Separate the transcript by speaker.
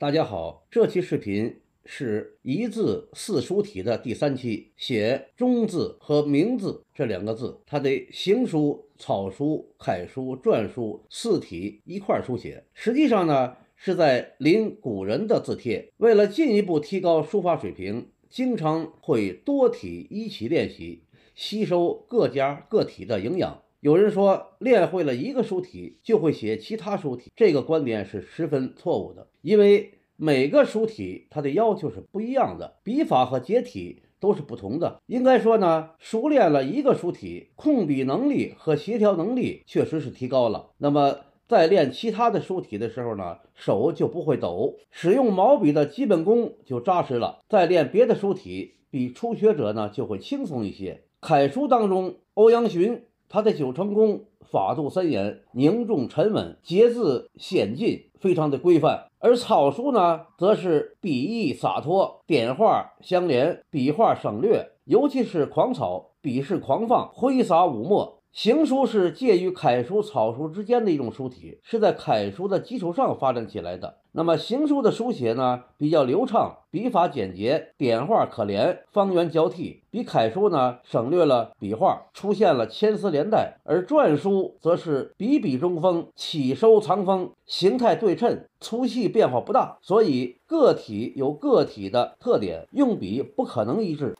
Speaker 1: 大家好，这期视频是一字四书体的第三期，写中字和明字这两个字，它的行书、草书、楷书、篆书四体一块书写。实际上呢，是在临古人的字帖。为了进一步提高书法水平，经常会多体一起练习，吸收各家各体的营养。有人说，练会了一个书体就会写其他书体，这个观点是十分错误的。因为每个书体它的要求是不一样的，笔法和结体都是不同的。应该说呢，熟练了一个书体，控笔能力和协调能力确实是提高了。那么在练其他的书体的时候呢，手就不会抖，使用毛笔的基本功就扎实了。在练别的书体，比初学者呢就会轻松一些。楷书当中，欧阳询。他的九成宫法度森严，凝重沉稳，节字先进，非常的规范。而草书呢，则是笔意洒脱，点画相连，笔画省略，尤其是狂草，笔势狂放，挥洒舞墨。行书是介于楷书、草书之间的一种书体，是在楷书的基础上发展起来的。那么行书的书写呢，比较流畅，笔法简洁，点画可连，方圆交替，比楷书呢省略了笔画，出现了牵丝连带。而篆书则是笔笔中锋，起收藏锋，形态对称，粗细变化不大，所以个体有个体的特点，用笔不可能一致。